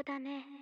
緒だね。